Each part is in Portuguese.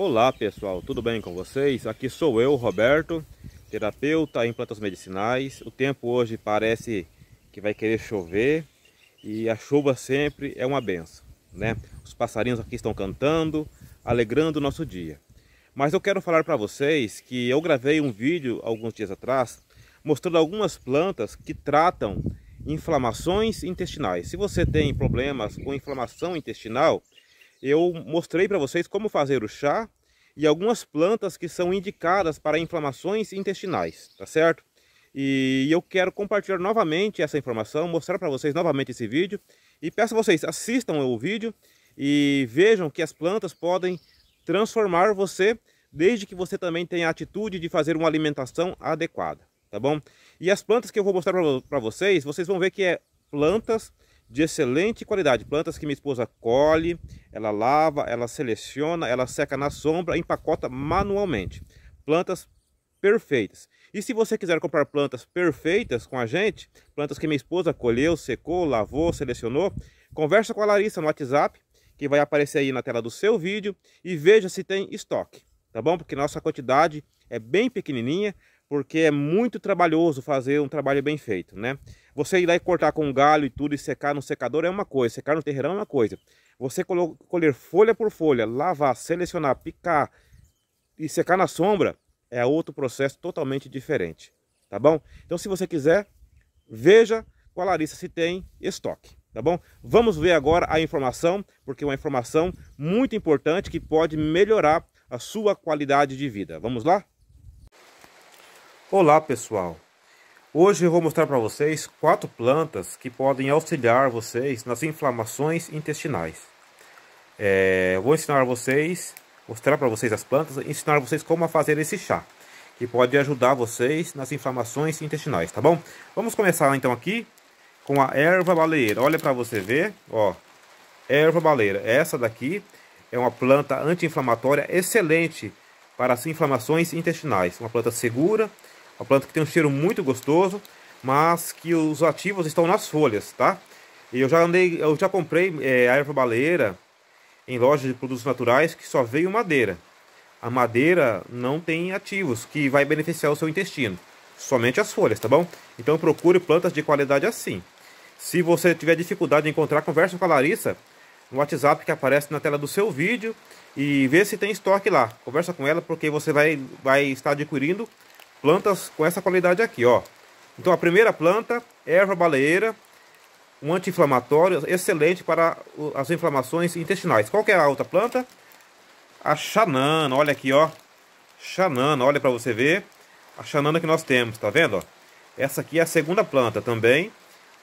Olá pessoal, tudo bem com vocês? Aqui sou eu, Roberto, terapeuta em plantas medicinais. O tempo hoje parece que vai querer chover e a chuva sempre é uma benção, né? Os passarinhos aqui estão cantando, alegrando o nosso dia. Mas eu quero falar para vocês que eu gravei um vídeo alguns dias atrás mostrando algumas plantas que tratam inflamações intestinais. Se você tem problemas com inflamação intestinal, eu mostrei para vocês como fazer o chá e algumas plantas que são indicadas para inflamações intestinais, tá certo? E eu quero compartilhar novamente essa informação, mostrar para vocês novamente esse vídeo e peço a vocês assistam o vídeo e vejam que as plantas podem transformar você desde que você também tenha a atitude de fazer uma alimentação adequada, tá bom? E as plantas que eu vou mostrar para vocês, vocês vão ver que é plantas de excelente qualidade. Plantas que minha esposa colhe, ela lava, ela seleciona, ela seca na sombra, empacota manualmente. Plantas perfeitas. E se você quiser comprar plantas perfeitas com a gente, plantas que minha esposa colheu, secou, lavou, selecionou, conversa com a Larissa no WhatsApp, que vai aparecer aí na tela do seu vídeo, e veja se tem estoque, tá bom? Porque nossa quantidade é bem pequenininha, porque é muito trabalhoso fazer um trabalho bem feito, né? Você ir lá e cortar com galho e tudo e secar no secador é uma coisa, secar no terreirão é uma coisa. Você colher folha por folha, lavar, selecionar, picar e secar na sombra é outro processo totalmente diferente, tá bom? Então se você quiser, veja com a Larissa se tem estoque, tá bom? Vamos ver agora a informação, porque é uma informação muito importante que pode melhorar a sua qualidade de vida. Vamos lá? Olá pessoal, hoje eu vou mostrar para vocês quatro plantas que podem auxiliar vocês nas inflamações intestinais. É, vou ensinar vocês, mostrar para vocês as plantas ensinar vocês como fazer esse chá, que pode ajudar vocês nas inflamações intestinais, tá bom? Vamos começar então aqui com a erva baleeira, olha para você ver, ó, erva baleeira, essa daqui é uma planta anti-inflamatória excelente para as inflamações intestinais, uma planta segura, uma planta que tem um cheiro muito gostoso, mas que os ativos estão nas folhas, tá? E eu já andei, eu já comprei é, a erva baleira em lojas de produtos naturais que só veio madeira. A madeira não tem ativos que vai beneficiar o seu intestino, somente as folhas, tá bom? Então procure plantas de qualidade assim. Se você tiver dificuldade em encontrar, converse com a Larissa no WhatsApp que aparece na tela do seu vídeo e vê se tem estoque lá. Conversa com ela porque você vai, vai estar adquirindo plantas com essa qualidade aqui, ó. Então a primeira planta, erva baleeira, um anti-inflamatório excelente para as inflamações intestinais. Qual é a outra planta? A xanana, olha aqui, ó. Xanana, olha para você ver. A xanana que nós temos, tá vendo? Ó? Essa aqui é a segunda planta também.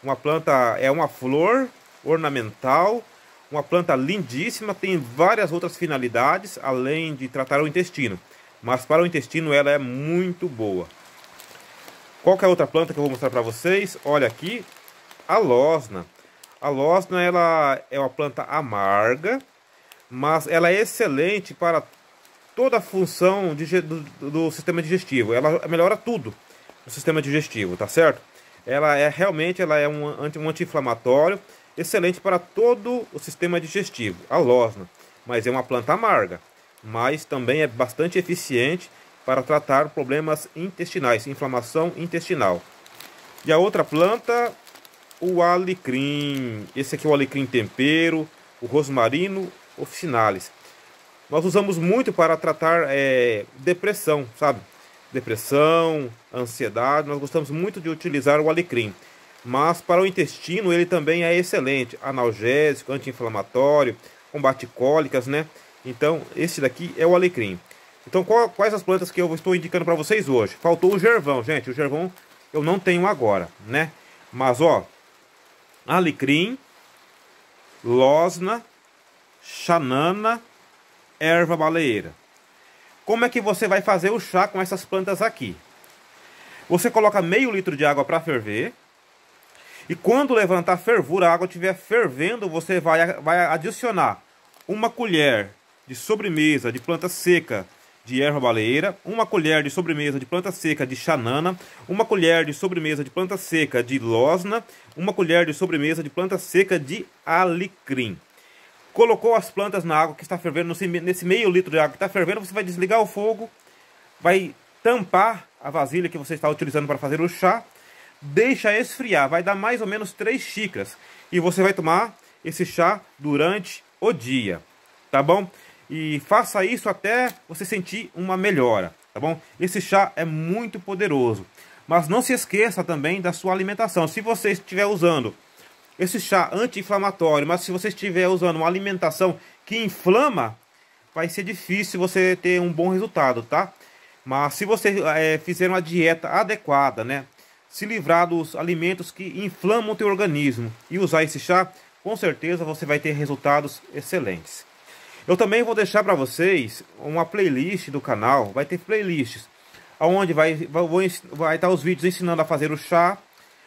Uma planta, é uma flor ornamental, uma planta lindíssima, tem várias outras finalidades, além de tratar o intestino mas para o intestino ela é muito boa. Qual é a outra planta que eu vou mostrar para vocês? Olha aqui, a losna. A losna ela é uma planta amarga, mas ela é excelente para toda a função de, do, do, sistema digestivo. Ela melhora tudo no sistema digestivo, tá certo? Ela é realmente ela é um, anti, um anti-inflamatório excelente para todo o sistema digestivo, a losna, mas é uma planta amarga mas também é bastante eficiente para tratar problemas intestinais, inflamação intestinal. E a outra planta, o alecrim. Esse aqui é o alecrim tempero, o rosmarino officinalis. Nós usamos muito para tratar é, depressão, sabe? Depressão, ansiedade, nós gostamos muito de utilizar o alecrim. Mas para o intestino ele também é excelente, analgésico, anti-inflamatório, combate cólicas, né? Então, esse daqui é o alecrim. Então, qual, quais as plantas que eu estou indicando para vocês hoje? Faltou o gervão, gente. O gervão eu não tenho agora, né? Mas, ó, alecrim, losna, xanana, erva baleeira. Como é que você vai fazer o chá com essas plantas aqui? Você coloca meio litro de água para ferver. E quando levantar fervura, a água estiver fervendo, você vai, vai adicionar uma colher de sobremesa de planta seca de erva baleeira, uma colher de sobremesa de planta seca de xanana, uma colher de sobremesa de planta seca de losna, uma colher de sobremesa de planta seca de alecrim. Colocou as plantas na água que está fervendo, nesse meio litro de água que está fervendo, você vai desligar o fogo, vai tampar a vasilha que você está utilizando para fazer o chá, deixa esfriar, vai dar mais ou menos 3 xícaras. E você vai tomar esse chá durante o dia, tá bom? E faça isso até você sentir uma melhora, tá bom? Esse chá é muito poderoso. Mas não se esqueça também da sua alimentação. Se você estiver usando esse chá anti-inflamatório, mas se você estiver usando uma alimentação que inflama, vai ser difícil você ter um bom resultado, tá? Mas se você é, fizer uma dieta adequada, né? Se livrar dos alimentos que inflamam o teu organismo e usar esse chá, com certeza você vai ter resultados excelentes. Eu também vou deixar para vocês uma playlist do canal, vai ter playlists, onde vai, vai, vai estar os vídeos ensinando a fazer o chá,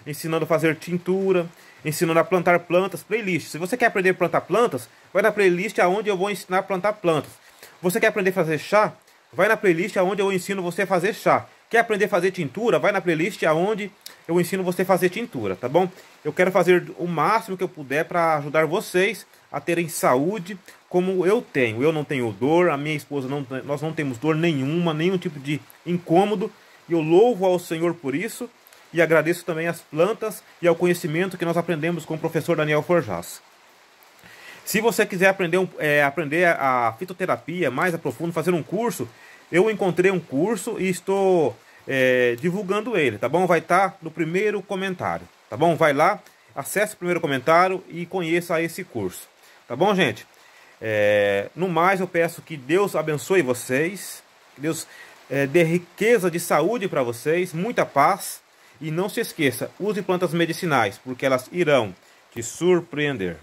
ensinando a fazer tintura, ensinando a plantar plantas, playlist. Se você quer aprender a plantar plantas, vai na playlist aonde eu vou ensinar a plantar plantas. Você quer aprender a fazer chá? Vai na playlist aonde eu ensino você a fazer chá. Quer aprender a fazer tintura? Vai na playlist aonde eu ensino você a fazer tintura, tá bom? Eu quero fazer o máximo que eu puder para ajudar vocês a terem saúde como eu tenho. Eu não tenho dor, a minha esposa não, nós não temos dor nenhuma, nenhum tipo de incômodo. E eu louvo ao Senhor por isso e agradeço também às plantas e ao conhecimento que nós aprendemos com o professor Daniel Forjas. Se você quiser aprender, é, aprender a fitoterapia mais a profundo, fazer um curso, eu encontrei um curso e estou é, divulgando ele, tá bom? Vai estar tá no primeiro comentário, tá bom? Vai lá, acesse o primeiro comentário e conheça esse curso, tá bom, gente? É, no mais, eu peço que Deus abençoe vocês, que Deus é, dê riqueza de saúde para vocês, muita paz e não se esqueça, use plantas medicinais, porque elas irão te surpreender.